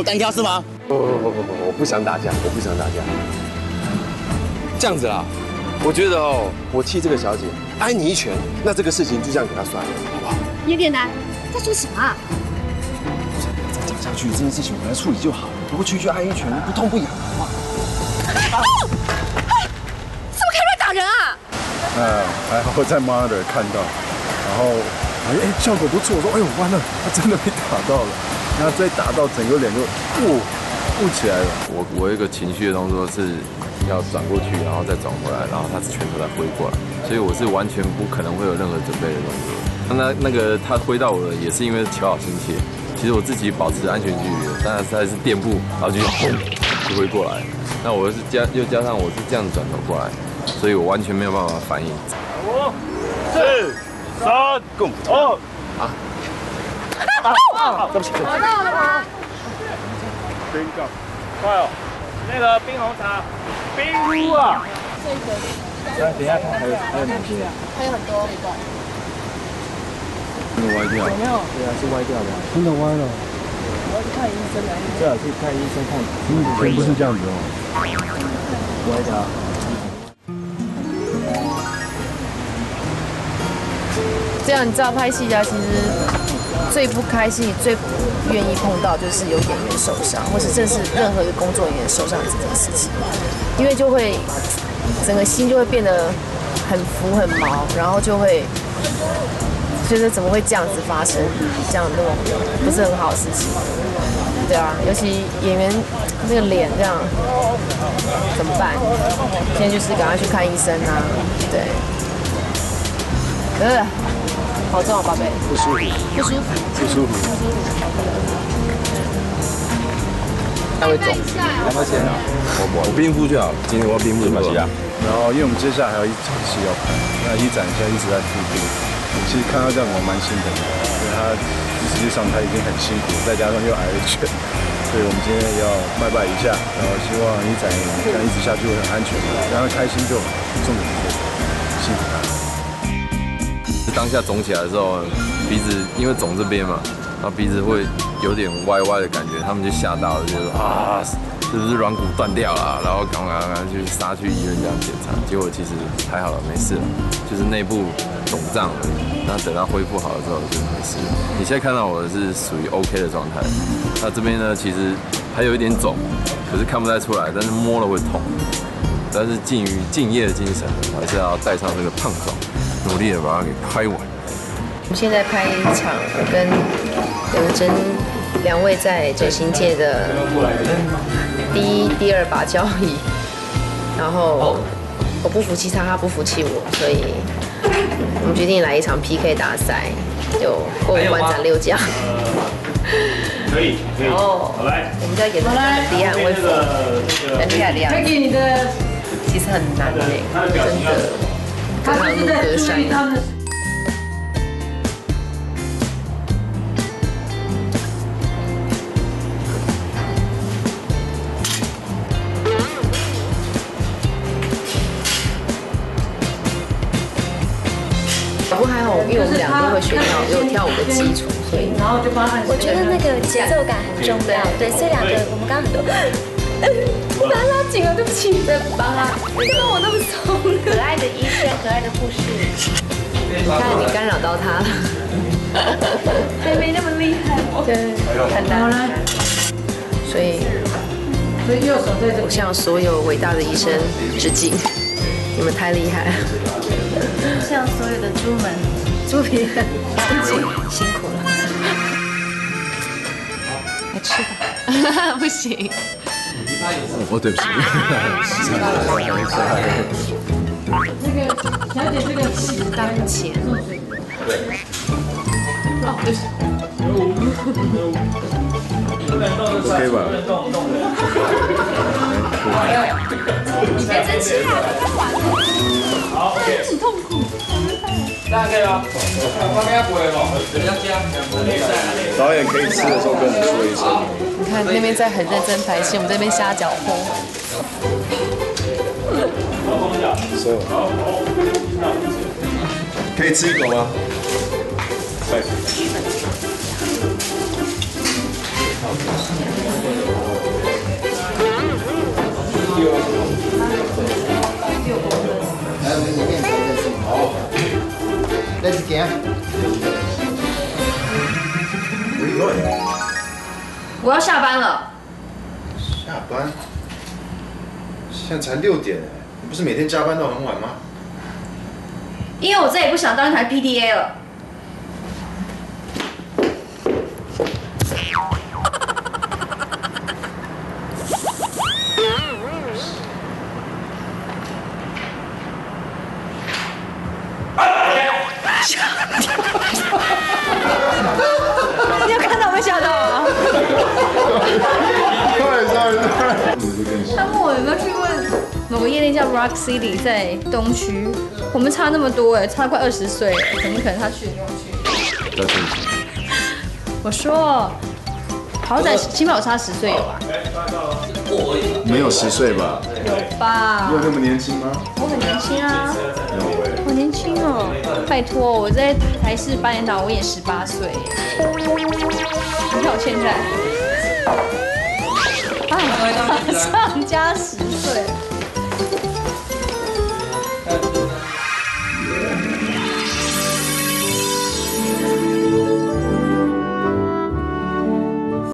我单挑是吗？不不不不不，我不想打架，我不想打架。这样子啦，我觉得哦，我替这个小姐挨你一拳，那这个事情就这样给她算了，好不好？叶电男在说什么啊？再讲下去，这件事情我来处理就好了，不过区区挨一拳，不痛不痒的话。怎么可以乱打人啊？呃还好在 mother 看到，然后哎哎效果不错，我说哎呦完了，他真的被打到了，然后再打到整个脸就雾雾起来了。我我有一个情绪的动作是要转过去，然后再转回来，然后他是拳头再挥过来，所以我是完全不可能会有任何准备的动作。那那个他挥到我的也是因为求好心切，其实我自己保持安全距离的，但是他是垫步，然后就轰就挥过来。那我是加又加上我是这样子转头过来，所以我完全没有办法反应。五、四、三、二。啊！对不起。打到了吗？冰杠，快哦！那个冰红茶，冰屋啊！来，等一下看还有还有哪些？还有很多。真的歪掉？有没有？对啊，是歪掉的。真的歪了。我要去看医生来。最好去看医生看。嗯，全部是这样子哦。歪的。这样你知道拍戏啊，其实最不开心、最不愿意碰到就是有演员受伤，或是正是任何一个工作人员受伤这件事情，因为就会整个心就会变得很浮很毛，然后就会觉得怎么会这样子发生，这样那种不是很好的事情。对啊，尤其演员那个脸这样怎么办？现在就是赶快去看医生啊，对。呃，好重啊，宝贝。不舒服，不舒服。不舒服。他会肿，两块钱啊。我我冰敷就好了，今天我要冰敷什么？然后因为我们接下来还有一场戏要拍，那一展现在一直在复冰，其实看到这样我蛮心疼的，因为他实际上他已经很辛苦，再加上又挨了拳，所以我们今天要拜拜一下，然后希望一展这样一直下去会很安全的，让他开心就好，重点是这个，辛苦他。当下肿起来的时候，鼻子因为肿这边嘛，然后鼻子会有点歪歪的感觉，他们就吓到了，就说啊，是不是软骨断掉了？然后赶快赶快去杀去医院这样检查，结果其实还好了，没事了，就是内部肿胀而已。那等到恢复好了之后就没事了。你现在看到我是属于 OK 的状态，那这边呢其实还有一点肿，可是看不太出来，但是摸了会痛。但是敬于敬业的精神，还是要带上这个胖装，努力的把它给拍完。我们现在拍一场跟刘真两位在整形界的第一、第二把交椅，然后我不服气他，他不服气我，所以我们决定来一场 PK 大赛，就过五关斩六将。可以，可以。哦好来，我们在演的是李安威风，很厉害，厉害。给你的，其实很难的，真的，隔行如隔山。不过还好，因为我们两个会学跳，有跳舞的基础，所以然后就帮他。我觉得那个节奏感很重要，对，所以两个我们刚刚很多，我把他拉紧了，对不起，再帮他，为什么我那么松？可爱，可爱的护士，你看你干扰到他了，还没那么厉害，对，很难。所以，所以右手在这我向所有伟大的医生致敬，你们太厉害了。向所有的猪们，猪皮很致敬，辛苦了。来吃吧，不行。哦，对不起。这个小姐，这个是当前。哦，对不起。OK 吧？你别生气啊，太晚了。好。很痛苦。这样可以吗？旁边不会吗？人家这样，导演可以吃的时候跟我们说一声。你看那边在很认真排戏，我们这边瞎搅和。所以可以吃一口吗？对。来，我们里面才认识。好，Let's go。我要下班了。下班？现在才六点哎，不是每天加班到很晚吗？因为我再也不想当一台 PDA 了。店叫 Rock City，在东区。我们差那么多哎，差快二十岁，怎么可能他去你跟我去？要正经。我说，好歹起码有差十岁有吧？没有十岁吧？有吧你？有那么年轻吗？我很年轻啊，有哎。好年轻哦！拜托，我在台视八点档，我也十八岁。你看我现在，啊，马上加十岁。Thank you.